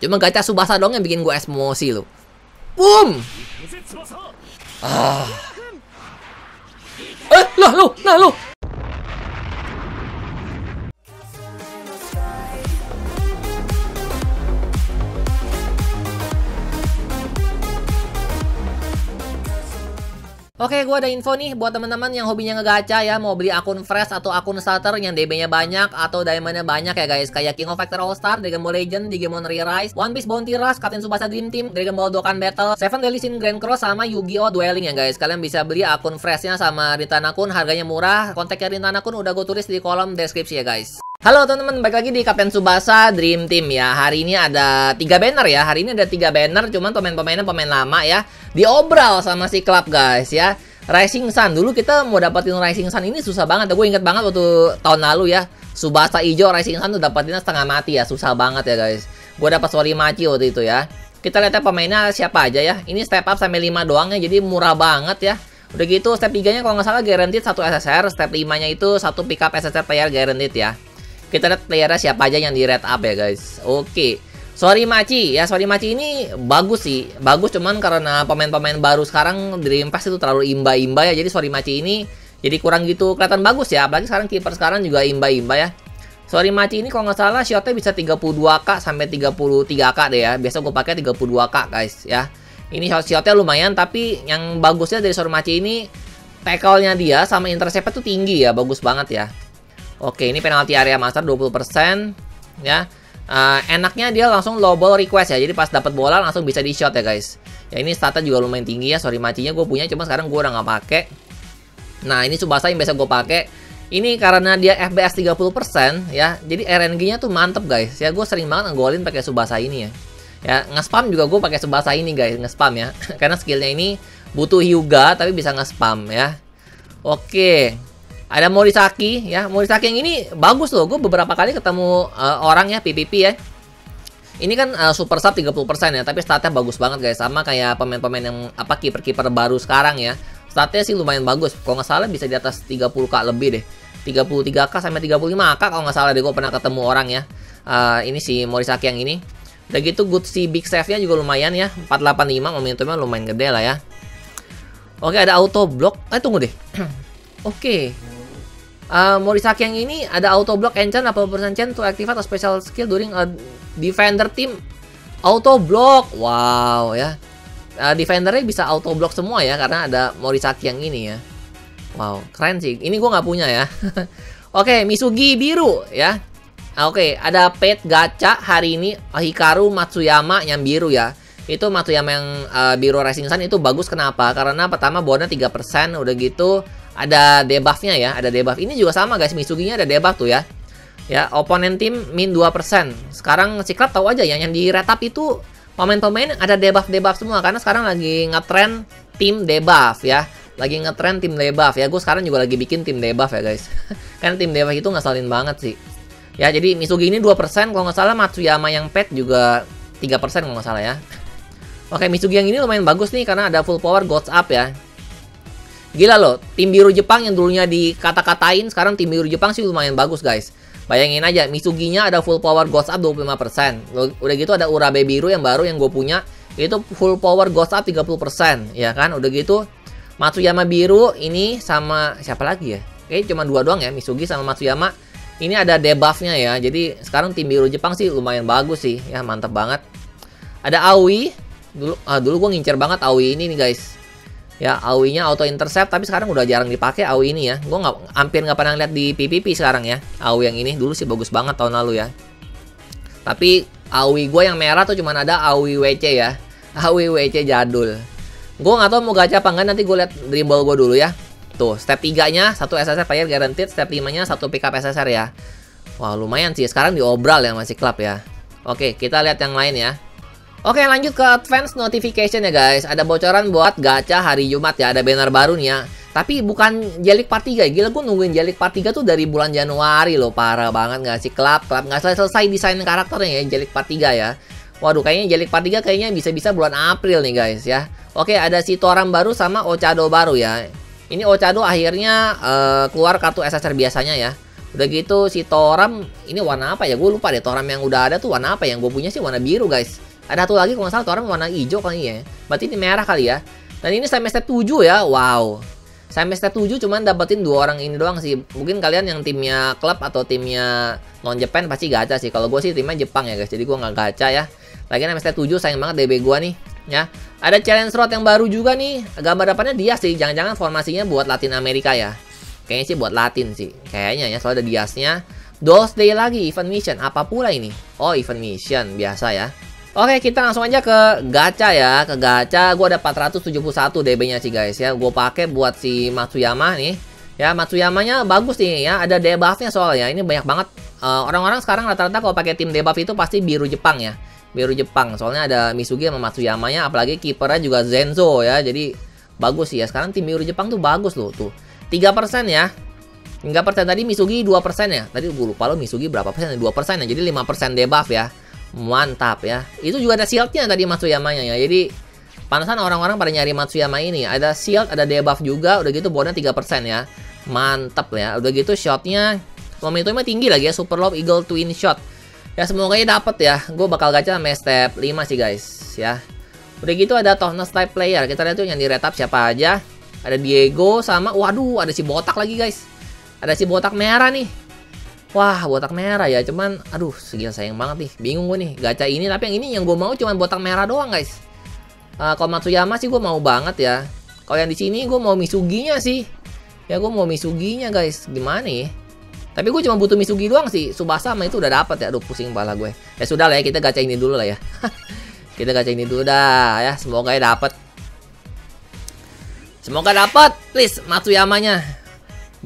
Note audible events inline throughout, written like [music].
Cuma gacha Subasa dong yang bikin gue emosi loh. Boom! Ah. Eh, lah lo, nah lo. Oke, gue ada info nih buat teman-teman yang hobinya ngegacha ya, mau beli akun fresh atau akun starter yang DB-nya banyak atau diamond-nya banyak ya guys, kayak King of Factor All Star, Dragon Ball Legend, Digimon Re-Rise, One Piece Bounty Rush, Captain Tsubasa Dream Team, Dragon Ball Dokkan Battle, Seven Deadly Sin Grand Cross sama Yu-Gi-Oh Dueling ya guys. Kalian bisa beli akun freshnya sama Rintana Kun, harganya murah. Kontaknya Rintana Kun udah gue tulis di kolom deskripsi ya guys. Halo teman-teman, balik lagi di Kapten Subasa Dream Team ya. Hari ini ada tiga banner ya. Hari ini ada tiga banner, cuman pemain-pemainnya pemain lama ya. Diobral sama si klub guys ya. Rising Sun dulu kita mau dapetin Rising Sun ini susah banget. Gue inget banget waktu tahun lalu ya. Subasa hijau Rising Sun tuh dapetinnya setengah mati ya, susah banget ya guys. Gue dapat Machi waktu itu ya. Kita lihat ya pemainnya siapa aja ya. Ini step up sampai 5 doang ya, jadi murah banget ya. Udah gitu step 3-nya kalau nggak salah guaranteed satu SSR, step 5-nya itu satu pick up SSR player guaranteed ya. Kita lihat playernya siapa aja yang di red up ya guys. Oke. Sorry Maci, ya sorry Maci ini bagus sih, bagus cuman karena pemain-pemain baru sekarang Dream Pass itu terlalu imba-imba ya, jadi sorry Maci ini jadi kurang gitu kelihatan bagus ya, apalagi sekarang kiper sekarang juga imba-imba ya. Sorry Maci ini kalau nggak salah shotnya bisa 32k sampai 33k deh ya, biasa gue pakai 32k guys ya. Ini shot shotnya lumayan, tapi yang bagusnya dari sorry Maci ini tackle-nya dia sama intercept tuh tinggi ya, bagus banget ya. Oke, ini penalti area master 20% ya uh, enaknya dia langsung low ball request ya. Jadi pas dapat bola langsung bisa di shot ya guys. Ya ini statnya juga lumayan tinggi ya. Sorry macinya gue punya cuma sekarang gue udah nggak pakai. Nah ini Subasa yang biasa gue pakai. Ini karena dia FBS 30% ya. Jadi RNG-nya tuh mantep guys. Ya gue sering banget ngegolin pakai Subasa ini ya. Ya nge-spam juga gue pakai Subasa ini guys, nge-spam ya. [laughs] karena skillnya ini butuh Hyuga tapi bisa nge-spam ya. Oke. Ada Morisaki ya. Morisaki yang ini bagus loh. Gue beberapa kali ketemu uh, orang ya PPP ya. Ini kan uh, super sub 30% ya, tapi statnya bagus banget guys. Sama kayak pemain-pemain yang apa kiper-kiper baru sekarang ya. Statnya sih lumayan bagus. Kalau nggak salah bisa di atas 30k lebih deh. 33k sampai 35k kalau nggak salah deh gue pernah ketemu orang ya. Uh, ini si Morisaki yang ini. Udah gitu good si big save-nya juga lumayan ya. 485 momentumnya lumayan gede lah ya. Oke, ada auto block. Eh tunggu deh. [clears throat] Oke. Uh, Morisaki yang ini ada auto block enchant 80% chance to activate a special skill during a defender team auto block. Wow ya. Uh, defendernya bisa auto block semua ya karena ada Morisaki yang ini ya. Wow, keren sih. Ini gue nggak punya ya. [laughs] Oke, okay, Misugi biru ya. Oke, okay, ada pet gacha hari ini Hikaru Matsuyama yang biru ya. Itu Matsuyama yang uh, biru Rising Sun itu bagus kenapa? Karena pertama bonusnya 3%, udah gitu ada debuffnya ya, ada debuff. Ini juga sama guys, Misuginya ada debuff tuh ya. Ya, opponent team min 2%. Sekarang si klub tahu aja ya yang di retap itu pemain-pemain ada debuff-debuff semua karena sekarang lagi ngetrend tim debuff ya. Lagi ngetrend tim debuff ya. Gue sekarang juga lagi bikin tim debuff ya guys. [laughs] kan tim debuff itu ngeselin banget sih. Ya, jadi Misugi ini 2%, kalau nggak salah Matsuyama yang pet juga 3% kalau nggak salah ya. Oke, Misugi yang ini lumayan bagus nih karena ada full power Gods Up ya. Gila loh, tim biru Jepang yang dulunya dikata-katain, sekarang tim biru Jepang sih lumayan bagus guys. Bayangin aja, Misuginya ada full power Ghost Up 25%. Udah gitu ada Urabe biru yang baru yang gue punya, itu full power Ghost Up 30%. Ya kan, udah gitu Matsuyama biru ini sama siapa lagi ya? Kayaknya cuma dua doang ya, Misugi sama Matsuyama. Ini ada debuffnya ya, jadi sekarang tim biru Jepang sih lumayan bagus sih, ya mantap banget. Ada Aoi, dulu ah, dulu gue ngincer banget Aoi ini nih guys ya AOI-nya auto intercept tapi sekarang udah jarang dipakai AOI ini ya. Gue nggak hampir nggak pernah lihat di PPP sekarang ya. AOI yang ini dulu sih bagus banget tahun lalu ya. Tapi AOI gue yang merah tuh cuma ada AOI WC ya. [laughs] AOI WC jadul. Gue nggak tahu mau gacha apa enggak nanti gue lihat dribble gue dulu ya. Tuh step 3 nya satu SSR player guaranteed. Step 5 nya satu pick up SSR ya. Wah lumayan sih sekarang diobral ya masih klub ya. Oke kita lihat yang lain ya Oke lanjut ke advance notification ya guys. Ada bocoran buat gacha hari Jumat ya Ada banner baru nih ya Tapi bukan Jelik Part 3 Gila gue nungguin Jelik Part 3 tuh dari bulan Januari loh. Parah banget gak sih? Klub, klub gak selesai desain karakternya ya Jelik Part 3 ya. Waduh kayaknya Jelik Part 3 kayaknya bisa-bisa bulan April nih guys ya. Oke ada si Toram baru sama Ochado baru ya. Ini Ochado akhirnya uh, keluar kartu SSR biasanya ya. Udah gitu si Toram ini warna apa ya? Gue lupa deh Toram yang udah ada tuh warna apa? Yang gue punya sih warna biru guys. Ada satu lagi kalau nggak salah Toram warna hijau kali ya. Berarti ini merah kali ya. Dan ini sampai step 7 ya. Wow. Sampai step 7 cuman dapetin dua orang ini doang sih. Mungkin kalian yang timnya klub atau timnya non Japan pasti gacha sih. Kalau gue sih timnya Jepang ya guys. Jadi gue nggak gacha ya. Lagi sampai step 7 sayang banget DB gue nih ya. Ada challenge road yang baru juga nih. Gambar depannya dia sih. Jangan-jangan formasinya buat Latin Amerika ya. Kayaknya sih buat Latin sih. Kayaknya ya, soalnya ada diasnya. Dolls Day lagi, event mission. Apa pula ini? Oh, event mission. Biasa ya. Oke, kita langsung aja ke gacha ya. Ke gacha, gue ada 471 DB-nya sih guys ya. Gue pakai buat si Matsuyama nih. Ya, Matsuyamanya bagus nih ya. Ada debuff-nya soalnya. Ini banyak banget. Eh, orang-orang uh, sekarang rata-rata kalau pakai tim debuff itu pasti biru Jepang ya. Biru Jepang. Soalnya ada Misugi sama Matsuyamanya. Apalagi kipernya juga Zenzo ya. Jadi bagus sih ya. Sekarang tim biru Jepang tuh bagus loh tuh. 3% ya. 3% tadi Misugi 2% ya. Tadi gue lupa lo Misugi berapa persen? 2% ya. Jadi 5% debuff ya. Mantap ya. Itu juga ada shieldnya tadi Matsuyama-nya ya. Jadi panasan orang-orang pada nyari Matsuyama ini. Ada shield, ada debuff juga. Udah gitu bonusnya 3% ya. Mantap ya. Udah gitu shotnya momentumnya tinggi lagi ya. Super Love Eagle Twin Shot. Ya semoga ya dapet ya. Gue bakal gacha sampai step 5 sih guys ya. Udah gitu ada Toughness type player. Kita lihat tuh yang di retap siapa aja. Ada Diego sama waduh ada si botak lagi guys. Ada si botak merah nih. Wah, botak merah ya. Cuman aduh, segila sayang banget nih. Bingung gue nih gacha ini tapi yang ini yang gue mau cuma botak merah doang guys. Uh, kalau Matsuyama sih gue mau banget ya. Kalau yang di sini gue mau Misuginya sih. Ya gue mau Misuginya guys. Gimana ya? Tapi gue cuma butuh Misugi doang sih. Subasa sama itu udah dapat ya. Aduh pusing kepala gue. Ya sudah lah ya kita gacha ini dulu lah ya. [laughs] kita gacha ini dulu dah ya. Semoga ya dapat. Semoga dapat, please Matsuyamanya.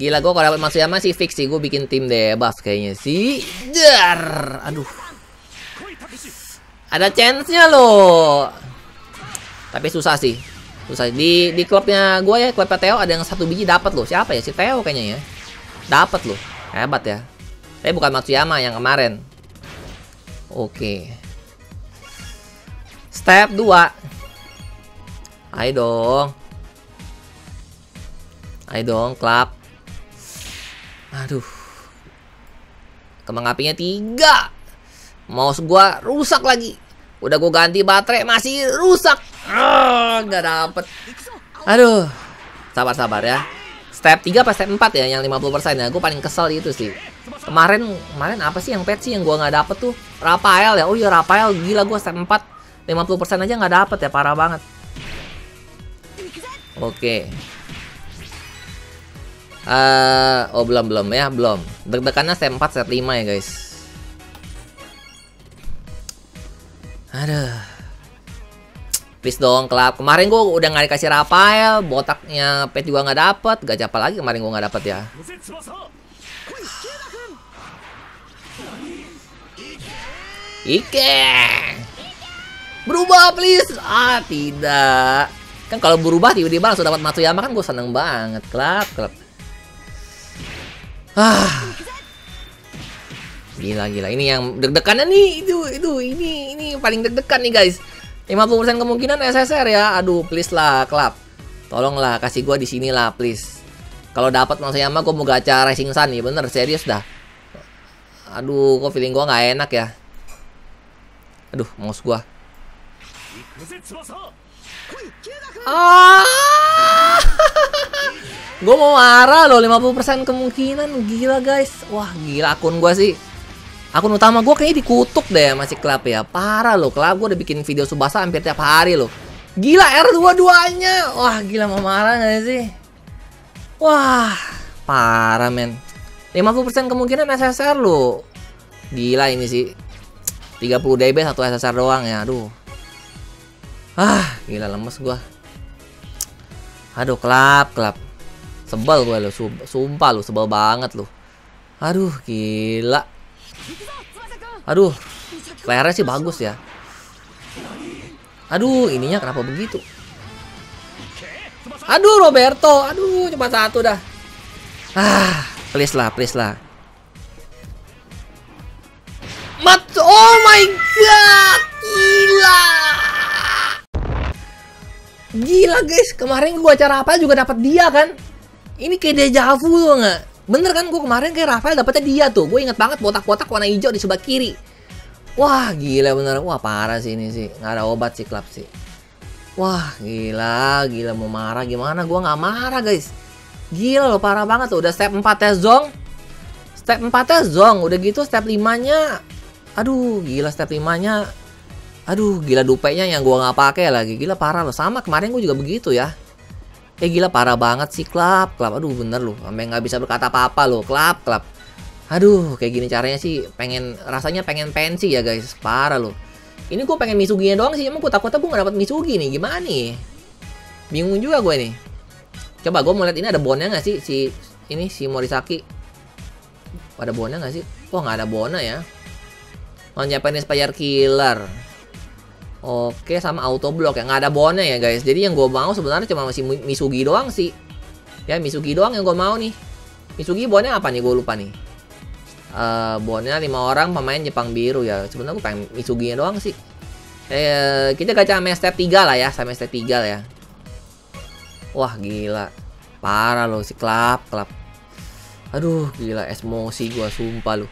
Gila gue kalau dapat Matsuyama sih fix sih gue bikin tim debuff kayaknya sih. Jar, aduh. Ada chance-nya loh. Tapi susah sih. Susah di di klubnya gue ya, klub Theo ada yang satu biji dapat loh. Siapa ya? Si Theo kayaknya ya. Dapat loh. Hebat ya. Tapi bukan Matsuyama yang kemarin. Oke. Step 2. Ayo dong. Ayo dong, klap. Aduh. Kembang apinya tiga. Mouse gua rusak lagi. Udah gua ganti baterai masih rusak. Ah, nggak dapet. Aduh. Sabar-sabar ya. Step 3 pas step 4 ya yang 50% ya. Gue paling kesel itu sih. Kemarin kemarin apa sih yang pet sih yang gua nggak dapet tuh? Rafael ya. Oh iya Rafael gila gua step 4 50% aja nggak dapet ya parah banget. Oke. Uh, oh belum belum ya belum. Deg-degannya set 4 set 5 ya guys. Aduh. Please dong klub. Kemarin gue udah nggak dikasih Rafael, botaknya pet juga nggak dapet. Gak apa lagi kemarin gue nggak dapet ya. Ike. Berubah please. Ah tidak. Kan kalau berubah tiba-tiba langsung dapat Matsuyama kan gue seneng banget. Klub, klub. Ah. Gila gila. Ini yang deg-degannya nih itu itu ini ini paling deg-degan nih guys. 50% kemungkinan SSR ya. Aduh, please lah klub. Tolonglah kasih gua di sini lah, please. Kalau dapat maksudnya mah gua mau gacha Racing Sun nih, bener serius dah. Aduh, kok feeling gua nggak enak ya. Aduh, mouse gua. Ah! [laughs] gue mau marah loh 50% kemungkinan. Gila guys. Wah gila akun gue sih. Akun utama gue kayaknya dikutuk deh masih klub ya. Parah loh klub gue udah bikin video subasa hampir tiap hari loh. Gila R2 duanya. Wah gila mau marah gak sih? Wah parah men. 50% kemungkinan SSR loh. Gila ini sih. 30 dB satu SSR doang ya aduh. Ah gila lemes gue aduh klub klub Sebel gue lo, sumpah lo, sebel banget lo. Aduh, gila. Aduh, layarnya sih bagus ya. Aduh, ininya kenapa begitu? Aduh, Roberto. Aduh, cuma satu dah. Ah, please lah, please lah. Mat, oh my god, gila. Gila guys, kemarin gua acara apa juga dapat dia kan? Ini kayak deja vu tuh nggak? Bener kan gue kemarin kayak Rafael dapetnya dia tuh. Gue inget banget botak-botak warna hijau di sebelah kiri. Wah gila bener. Wah parah sih ini sih. Nggak ada obat sih klub sih. Wah gila, gila mau marah gimana? Gue nggak marah guys. Gila loh parah banget tuh. Udah step 4 nya zong. Step 4 nya zong. Udah gitu step 5 nya. Aduh gila step 5 nya. Aduh gila dupenya yang gue nggak pakai lagi. Gila parah loh. Sama kemarin gue juga begitu ya. Eh gila parah banget sih klub, klub. Aduh bener loh, sampai nggak bisa berkata apa-apa loh, klub, klub. Aduh, kayak gini caranya sih pengen rasanya pengen pensi ya guys, parah loh. Ini gue pengen Misugi doang sih, emang gue takutnya gue gak dapet Misugi nih, gimana nih? Bingung juga gue nih. Coba gue mau lihat ini ada bonnya nggak sih si ini si Morisaki? Ada bonnya nggak sih? Wah nggak ada bona ya. Oh Japanese Fire Killer. Oke sama auto block ya nggak ada bonnya ya guys. Jadi yang gue mau sebenarnya cuma masih Misugi doang sih. Ya Misugi doang yang gue mau nih. Misugi bonnya apa nih gue lupa nih. Uh, bonnya lima orang pemain Jepang biru ya. Sebenarnya gue pengen Misugi doang sih. Eh kita gacha sama step 3 lah ya, sama step 3 lah ya. Wah gila. Parah loh si klap klap. Aduh gila emosi gue sumpah lu.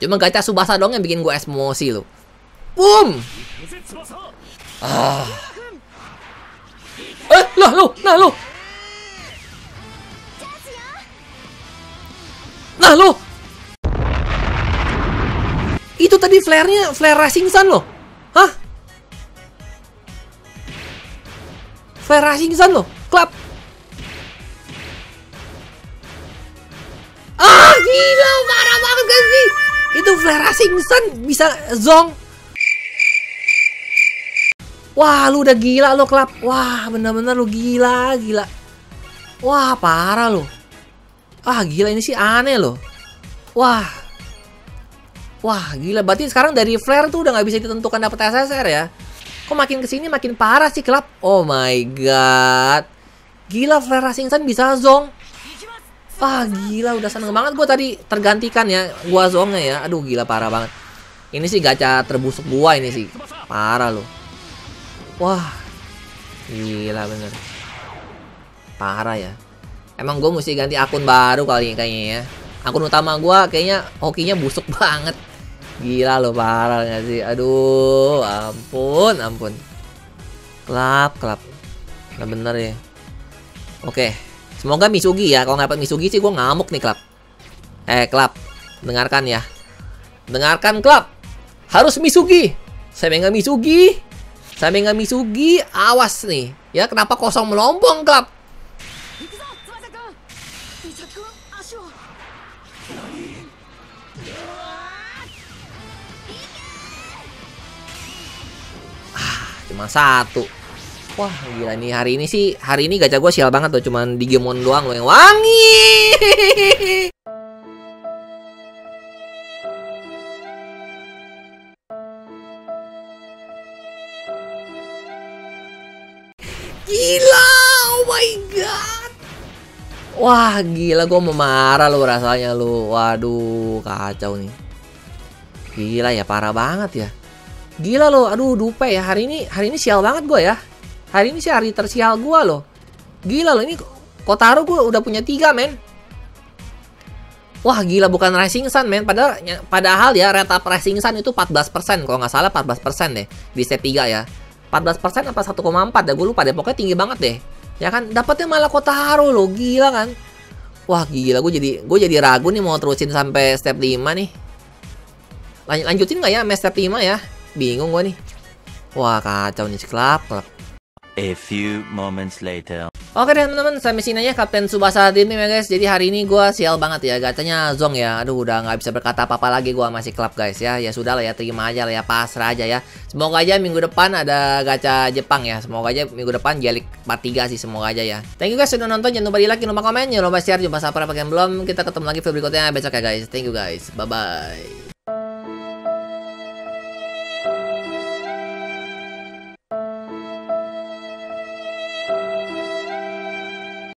Cuma gacha Subasa dong yang bikin gue emosi loh. Boom! Ah. Eh, lah lu, nah lu. Nah lu. Itu tadi flare-nya flare Racing Sun loh. Hah? Flare Racing Sun loh. Klap. Ah, gila, parah banget kan sih? Itu flare Racing Sun bisa zong Wah, lu udah gila lo, Klap. Wah, bener-bener lu gila, gila. Wah, parah lo. Ah, gila ini sih aneh loh. Wah. Wah, gila. Berarti sekarang dari flare tuh udah nggak bisa ditentukan dapat SSR ya. Kok makin ke sini makin parah sih, Klap. Oh my god. Gila, flare Racing Sun bisa zong. Wah, gila. Udah seneng banget gue tadi tergantikan ya. Gua zongnya ya. Aduh, gila parah banget. Ini sih gacha terbusuk gua ini sih. Parah loh. Wah, gila bener. Parah ya. Emang gue mesti ganti akun baru kali kayaknya ya. Akun utama gue kayaknya hokinya busuk [laughs] banget. Gila loh parah gak sih? Aduh, ampun, ampun. Klap, klap. Nah bener ya. Oke, semoga Misugi ya. Kalau dapat Misugi sih gue ngamuk nih klap. Eh klap, dengarkan ya. Dengarkan klap. Harus Misugi. Saya Misugi. Sampai nggak Misugi, awas nih. Ya, kenapa kosong melompong, klub? Ah, cuma satu. Wah, gila nih hari ini sih, hari ini gacha gue sial banget tuh, cuman Digimon doang loh yang wangi. [laughs] Gila, oh my god. Wah, gila gue mau marah lo rasanya lo. Waduh, kacau nih. Gila ya, parah banget ya. Gila lo, aduh dupe ya. Hari ini hari ini sial banget gue ya. Hari ini sih hari tersial gue loh. Gila lo, ini Kotaro gue udah punya tiga men. Wah gila bukan Rising Sun men Padahal, padahal ya rate up Rising Sun itu 14% Kalau nggak salah 14% deh Di set 3 ya 14% apa 1,4 ya gue lupa deh. Pokoknya tinggi banget deh. Ya kan? Dapatnya malah kota haru lo gila kan? Wah gila. Gue jadi gue jadi ragu nih mau terusin sampai step 5 nih. Lanjut, lanjutin nggak ya sampai step 5 ya? Bingung gue nih. Wah kacau nih. Klub klub A few moments later. Oke deh teman-teman, sampai sini aja Kapten Subasa tim ya guys. Jadi hari ini gue sial banget ya, gacanya Zong ya. Aduh udah nggak bisa berkata apa-apa lagi gue masih klub guys ya. Ya sudah lah ya, terima aja lah ya, pasrah aja ya. Semoga aja minggu depan ada gacha Jepang ya. Semoga aja minggu depan Jalik 43 sih semoga aja ya. Thank you guys sudah nonton, jangan lupa di like, jangan lupa komen, jangan lupa share, jangan lupa subscribe yang belum. Kita ketemu lagi video berikutnya besok ya guys. Thank you guys, bye bye.